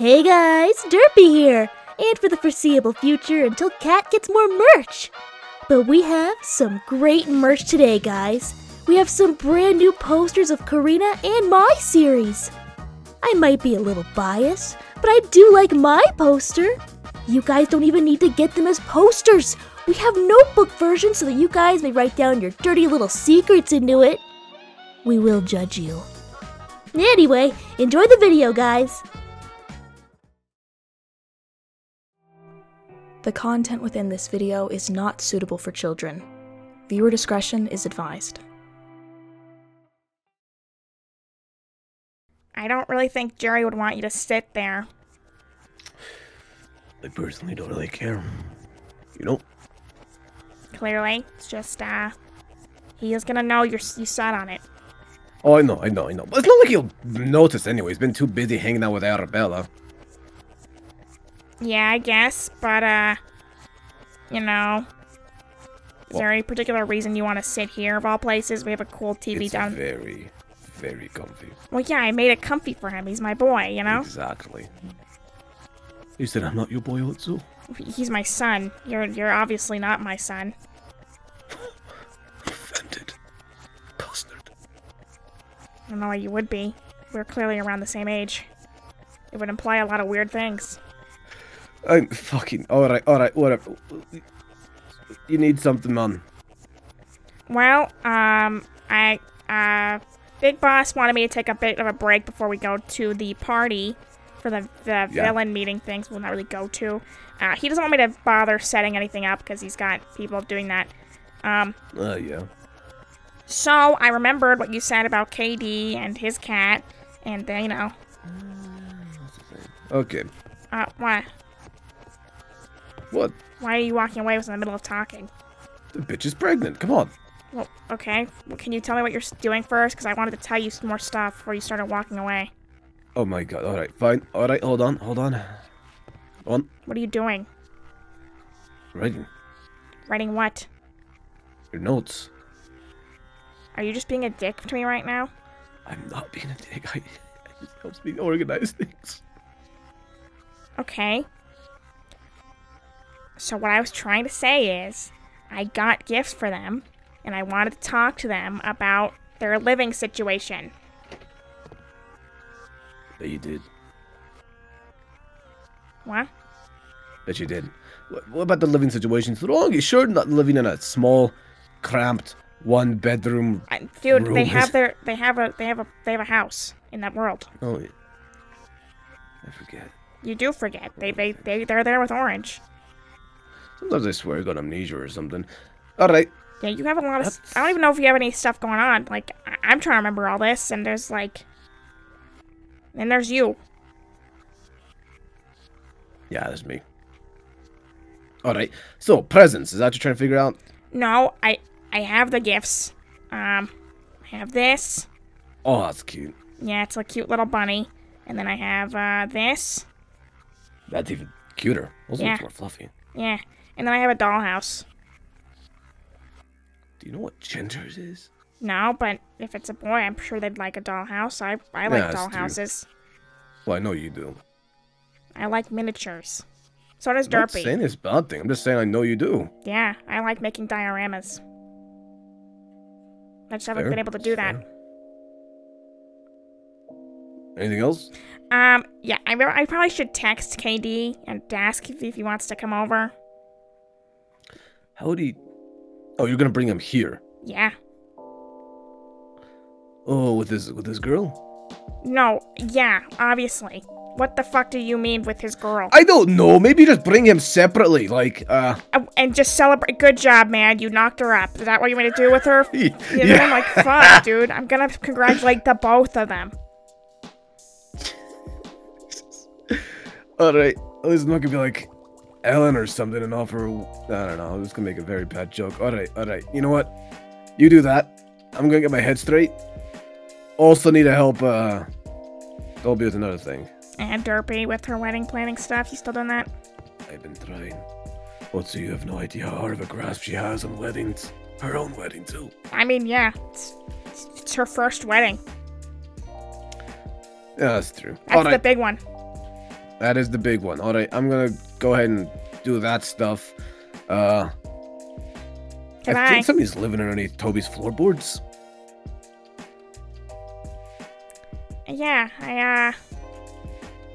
Hey guys, Derpy here, and for the foreseeable future until Kat gets more merch. But we have some great merch today, guys. We have some brand new posters of Karina and my series. I might be a little biased, but I do like my poster. You guys don't even need to get them as posters. We have notebook versions so that you guys may write down your dirty little secrets into it. We will judge you. Anyway, enjoy the video, guys. The content within this video is not suitable for children. Viewer discretion is advised. I don't really think Jerry would want you to sit there. I personally don't really care. You know? Clearly, it's just uh, he is gonna know you're you sat on it. Oh, I know, I know, I know. But it's not like he'll notice anyway. He's been too busy hanging out with Arabella. Yeah, I guess, but uh, you know, is there any particular reason you want to sit here of all places? We have a cool TV It's down. very, very comfy. Well, yeah, I made it comfy for him. He's my boy, you know. Exactly. You said I'm not your boy, Otso? He's my son. You're you're obviously not my son. Offended. Bastard. I don't know why you would be. We're clearly around the same age. It would imply a lot of weird things. I'm fucking... Alright, alright, whatever. You need something, man. Well, um, I, uh, Big Boss wanted me to take a bit of a break before we go to the party for the, the villain meeting things we'll not really go to. Uh, he doesn't want me to bother setting anything up because he's got people doing that. Um, Uh, yeah. so I remembered what you said about KD and his cat, and then, you know, Okay. uh, why? What? Why are you walking away? I was in the middle of talking. The bitch is pregnant. Come on. Well, okay. Well, can you tell me what you're doing first? Because I wanted to tell you some more stuff before you started walking away. Oh my god. Alright, fine. Alright, hold on, hold on. On. What are you doing? Writing. Writing what? Your notes. Are you just being a dick to me right now? I'm not being a dick. I, I just helps me organize things. Okay. So what I was trying to say is, I got gifts for them, and I wanted to talk to them about their living situation. That you did. What? That you did. What, about the living situation? So long you sure not living in a small, cramped, one bedroom. I, dude, they Room have their they have a they have a they have a house in that world. Oh, yeah. I forget. You do forget. They they they they're there with Orange. Sometimes I swear I got amnesia or something. Alright. Yeah, you have a lot of. That's- I don't even know if you have any stuff going on. Like I- I'm trying to remember all this, and there's like, and there's you. Yeah, that's me. Alright. So, presents. Is that what you're trying to figure out? No, I I have the gifts. Um, I have this. Oh, that's cute. Yeah, it's a cute little bunny. And then I have uh this. That's even cuter. Also, Yeah. looks more fluffy. Yeah, and then I have a dollhouse. Do you know what genders is? No, but if it's a boy, I'm sure they'd like a dollhouse. I I like Yeah, that's true. dollhouses. Well, I know you do. I like miniatures. So does I'm not Derpy. saying it's a bad thing. I'm just saying I know you do. Yeah, I like making dioramas. I just haven't been able to do that. fair. Anything else? Um, yeah, I, I probably should text KD and ask if, if he wants to come over. How would he? Oh, you're gonna bring him here. Yeah. Oh, with this with this girl? No, yeah, obviously. What the fuck do you mean with his girl? I don't know. Maybe just bring him separately. Like, uh, Uh, and just celebrate. Good job, man. You knocked her up. Is that what you want to do with her? yeah. You know, I'm like, fuck, dude. I'm gonna congratulate the both of them. All right. At least I'm not gonna be like Ellen or something and offer. I don't know. I'm just gonna make a very bad joke. All right. All right. You know what? You do that. I'm gonna get my head straight. Also need to help. Uh, Dolby with another thing. And Derpy with her wedding planning stuff. You still doing that? I've been trying. What? So you have no idea how hard of a grasp she has on weddings. Her own wedding too. I mean, yeah. It's, it's her first wedding. Yeah, that's true. That's All the right. big one. that is the big one. All right, I'm gonna go ahead and do that stuff. Uh, Can I I? think somebody's living underneath Toby's floorboards. Yeah, I uh,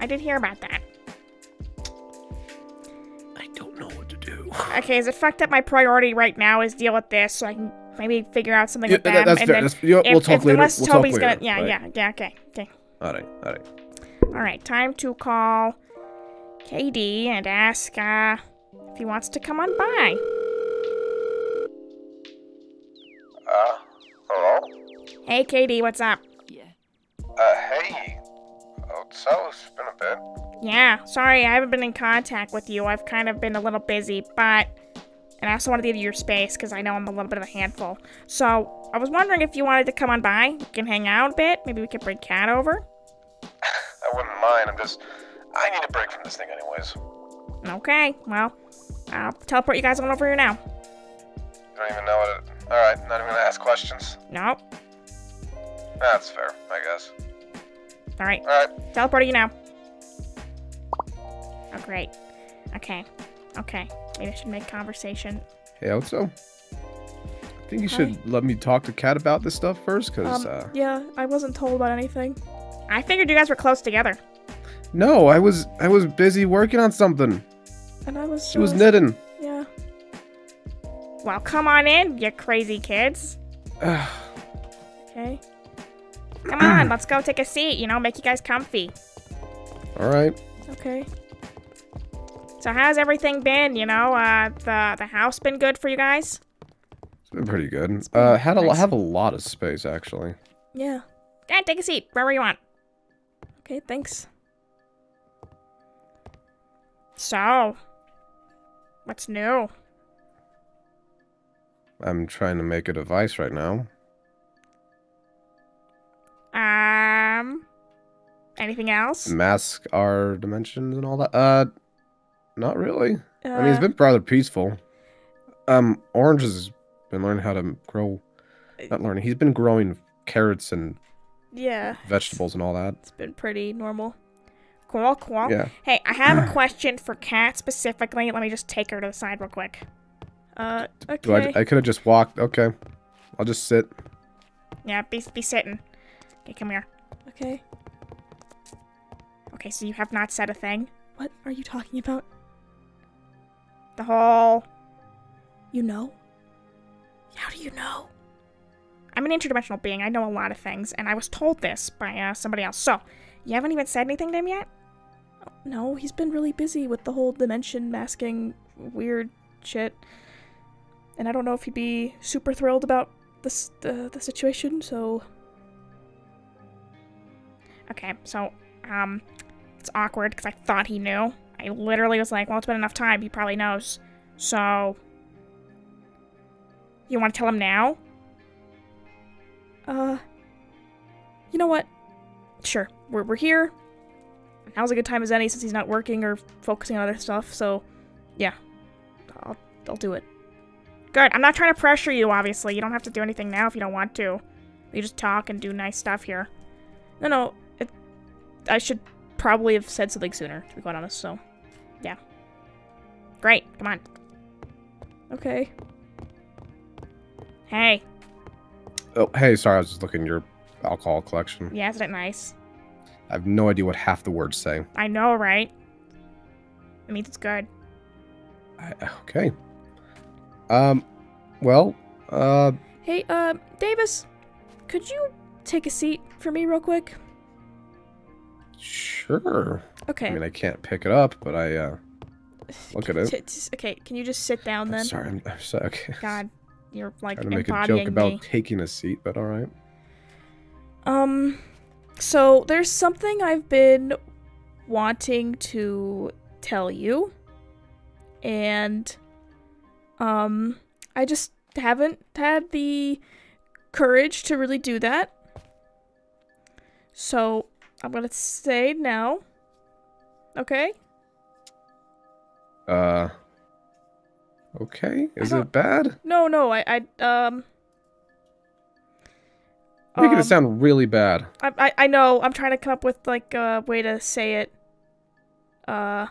I did hear about that. I don't know what to do. Okay, is it fucked up? My priority right now is deal with this, so I can maybe figure out something Yeah, with them. that's and fair. then That's, you know, if, we'll talk if, later. Unless we'll Toby's talk gonna, yeah, right. yeah, yeah. Okay, okay. All right, all right. All right, time to call KD and ask uh, if he wants to come on by. Uh, hello? Hey, KD, what's up? Yeah. Uh, hey. Oh, so it's been a bit. Yeah, sorry, I haven't been in contact with you. I've kind of been a little busy, but. And I also wanted to give you your space because I know I'm a little bit of a handful. So, I was wondering if you wanted to come on by. We can hang out a bit. Maybe we could bring Kat over. I wouldn't mind. I'm just. I need a break from this thing, anyways. Okay, well, I'll teleport you guys on over here now. You don't even know what it. Alright, not even gonna ask questions. Nope. That's fair, I guess. Alright, Alright, teleporting you now. Oh, great. Okay. Okay. Maybe I should make conversation. Hey, Otso. I think you should let me talk to Kat about this stuff first, cause Um, uh, yeah, I wasn't told about anything. I figured you guys were close together. No, I was I was busy working on something. And I was. She was uh, knitting. Yeah. Well, come on in, you crazy kids. Okay. Come on, let's go take a seat, you know, make you guys comfy. All right. Okay. So how's everything been, you know? Uh the the house been good for you guys? It's been pretty good. Uh, had a have a lot of space actually. Yeah. Yeah, take a seat, wherever you want. Okay, thanks. So what's new? I'm trying to make a device right now. Um anything else? Mask our dimensions and all that. Uh, not really. Uh, I mean, it's been rather peaceful. Um, Orange has been learning how to grow. Not learning. He's been growing carrots and Yeah. vegetables and all that. It's been pretty normal. Cool, cool. Yeah. Hey, I have a question for Kat specifically. Let me just take her to the side real quick. Uh, okay. Do I? I could have just walked. Okay. I'll just sit. Yeah, be be sitting. Okay, come here. okay. Okay, so you have not said a thing. What are you talking about? The whole You know? How do you know? I'm an interdimensional being. I know a lot of things, and I was told this by uh, somebody else. So, you haven't even said anything to him yet? No, he's been really busy with the whole dimension masking weird shit. And I don't know if he'd be super thrilled about this the the situation, so Okay, so um, it's awkward because I thought he knew. I literally was like, well, it's been enough time. He probably knows. So, you want to tell him now? uh You know what? Sure. We're we're here. Now's a good time as any since he's not working or focusing on other stuff, so yeah. I'll I'll do it. Good. I'm not trying to pressure you, obviously. You don't have to do anything now if you don't want to. You just talk and do nice stuff here. No, no. It, I should probably have said something sooner, to be quite honest. So, yeah. Great. Come on. okay. Hey. Oh, hey. Sorry, I was just looking at your alcohol collection. Yeah, isn't it nice? I have no idea what half the words say. I know, right? It means it's good. I, okay. Um. Well. Uh. Hey, uh, Davis, could you take a seat for me real quick? Sure. Okay. I mean, I can't pick it up, but I. uh Look at it. T- t- okay, can you just sit down I'm then? sorry. I'm, I'm sorry. Okay. God, you're like I Trying to make a embodying joke about me. taking a seat, but all right. Um, so there's something I've been wanting to tell you, and um, I just haven't had the courage to really do that. So I'm gonna say now. Okay. Uh. Okay. Is it bad? No, no, I, I, um. Making um, it sound really bad. I, I, I know. I'm trying to come up with like a way to say it. Uh.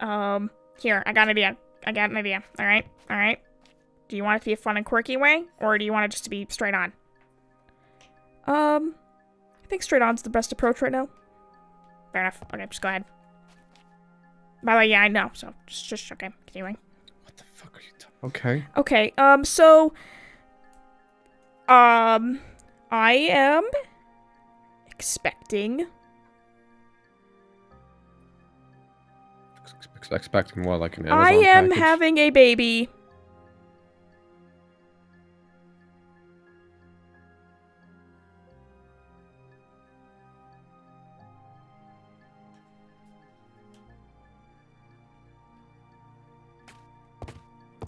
Um. Here, I got an idea. I got an idea. All right. All right. Do you want it to be a fun and quirky way, or do you want it just to be straight on? Um, I think straight on's the best approach right now. Fair enough. Okay, just go ahead. By the way, yeah, I know. So just, just okay. Continuing. What the fuck are you talking? Okay. Okay, um, so, um, I am expecting, Expecting what, like an Amazon I am package? having a baby.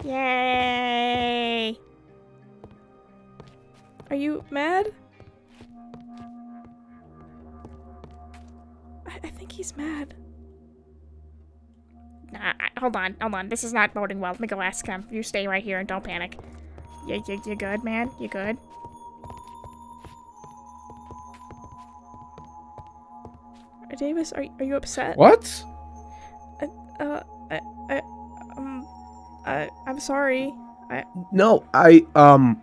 Yay! Are you mad? I, I think he's mad. Nah, I- hold on, hold on. This is not boding well. Let me go ask him. You stay right here and don't panic. You, you, you good, man? You good? Uh, Davis, are, are you upset? What? Uh, I, I, um, I, I'm sorry. I... No, I um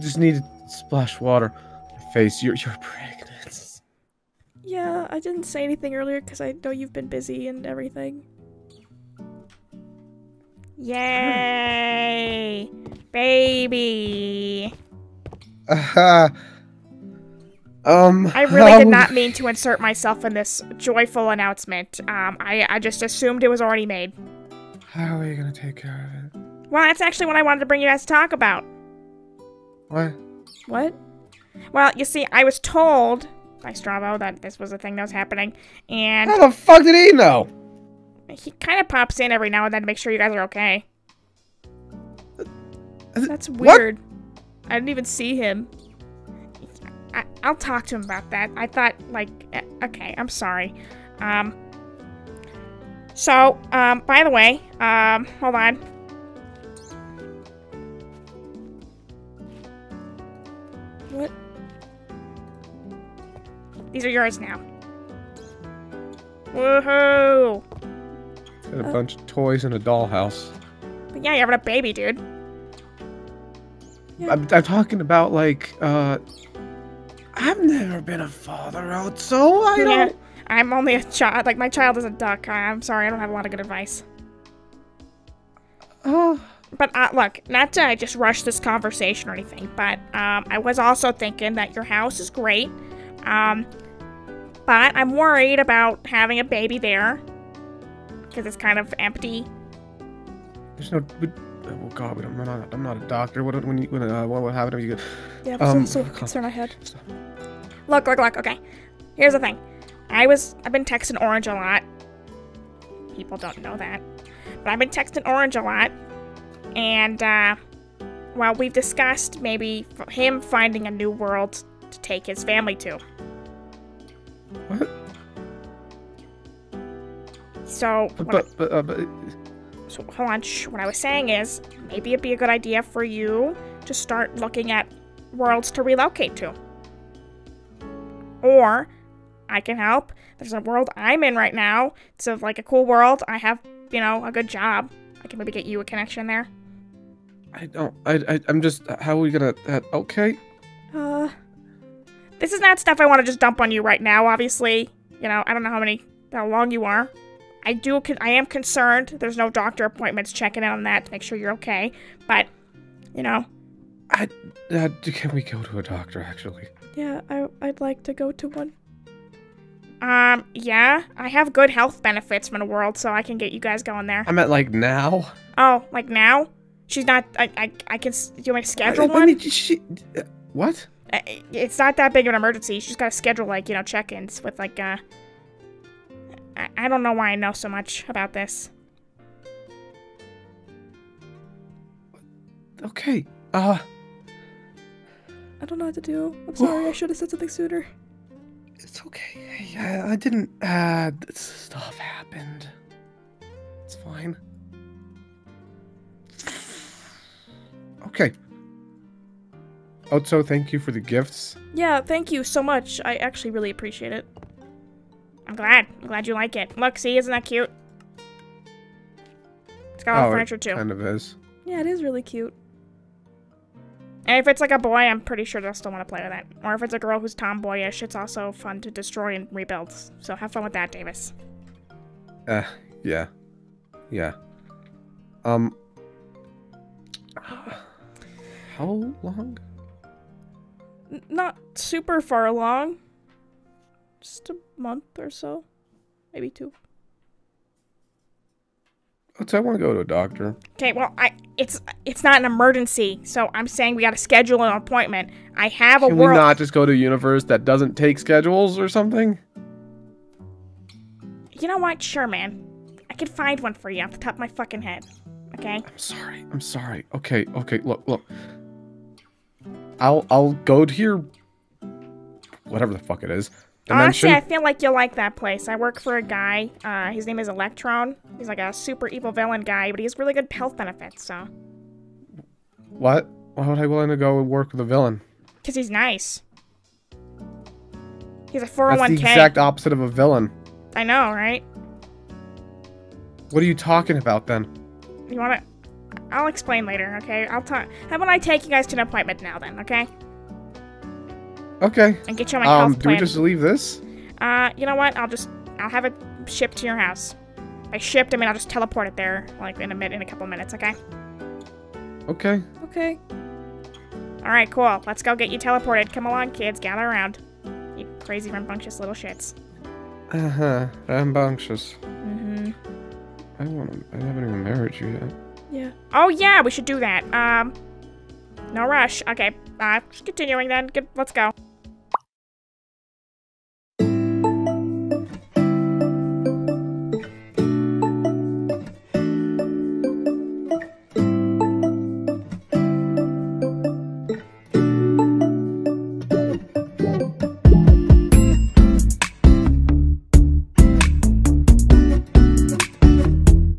just needed to splash water. My face. You're you're pregnant. Yeah, I didn't say anything earlier because I know you've been busy and everything. Yay! Baby! Uh, um. I really how- did not mean to insert myself in this joyful announcement. Um, I, I just assumed it was already made. How are you gonna take care of it? Well, that's actually what I wanted to bring you guys to talk about. What? What? Well, you see, I was told by Strabo that this was a thing that was happening, and How the fuck did he know? he kind of pops in every now and then to make sure you guys are okay. That's What? weird. I didn't even see him. I, I'll talk to him about that. I thought, like, eh, okay, I'm sorry. Um, so, um, by the way, um, hold on. These are yours now. Woohoo! Got a bunch of toys in a dollhouse. But yeah, you're having a baby, dude. Yeah. I'm, I'm talking about like uh. I've never been a father out, so I don't. I'm only a child. Like, my child is a duck. I'm sorry, I don't have a lot of good advice. Uh, But uh, look, not to just rush this conversation or anything, but um, I was also thinking that your house is great. Um, but I'm worried about having a baby there because it's kind of empty. there's no. We, oh God, we don't, I'm not. I'm not a doctor. What when you when uh, what would happen if you? Yeah, that's Um, also a concern I had. Look, look, look. Okay, here's the thing. I was I've been texting Orange a lot. People don't know that, but I've been texting Orange a lot, and uh, well, we've discussed maybe him finding a new world to take his family to. What? So, But what I- but but, uh, but So hold on. Shh. What I was saying is maybe it'd be a good idea for you to start looking at worlds to relocate to. Or I can help. There's a world I'm in right now. It's a, like a cool world. I have, you know, a good job. I can maybe get you a connection there. I don't. I, I I'm just. How are we gonna? Uh, okay. Uh, This is not stuff I want to just dump on you right now. Obviously, you know, I don't know how many, how long you are. I do. I am concerned. There's no doctor appointments checking in on that to make sure you're okay. But, you know, I. Uh, can we go to a doctor? Actually. yeah, I, I'd like to go to one. Um, yeah, I have good health benefits from the world, so I can get you guys going there. I meant like now. Oh, like now? She's not. I. I. I can. Do you want to schedule I, one? I mean, she, uh, what? Uh, It's not that big of an emergency. She's got to schedule like you know check-ins with like uh. I, I don't know why I know so much about this. Okay. Uh. I don't know what to do. I'm sorry, I should have said something sooner. It's okay. Hey, I, I didn't. Uh, stuff happened. Otso, thank you for the gifts. Yeah, thank you so much. I actually really appreciate it. I'm glad. I'm glad you like it. Look, see, isn't that cute? It's got all the it furniture too. kind of is. Yeah, it is really cute. And if it's like a boy, I'm pretty sure they'll still want to play with it. Or if it's a girl who's tomboyish, it's also fun to destroy and rebuild. So have fun with that, Davis. Uh, yeah. Yeah. Um. How long? Not super far along. Just a month or so. Maybe two. Let's. I want to go to a doctor. Okay, well, I it's it's not an emergency, so I'm saying we got to schedule an appointment. I have a Can we world. not just go to a universe that doesn't take schedules or something? You know what? Sure, man. I can find one for you off the top of my fucking head. Okay. I'm sorry. I'm sorry. Okay. Okay. Look. Look. I'll. I'll go to your. Whatever the fuck it is. Honestly, I feel like you'll like that place. I work for a guy. Uh, his name is Electron. He's like a super evil villain guy, but he has really good health benefits. So, What? Why would I be willing to go and work with a villain? cause he's nice. He's a 401k. That's the exact opposite of a villain. I know, right? What are you talking about then? You wanna? I'll explain later. Okay. I'll talk. How about I take you guys to an appointment now, then? Okay. Okay. And get you on my Um. health Do we just leave this? Uh, you know what? I'll just I'll have it shipped to your house. By shipped, I mean I'll just teleport it there, like in a minute, in a couple minutes. Okay. Okay. Okay. All right, cool. Let's go get you teleported. Come along, kids. Gather around. You crazy, rambunctious little shits. Uh huh. Rambunctious. Mm-hmm. I want to. I haven't even married you yet. Yeah. Oh yeah, we should do that. Um, no rush. Okay. Uh, just continuing then. Good. Let's go.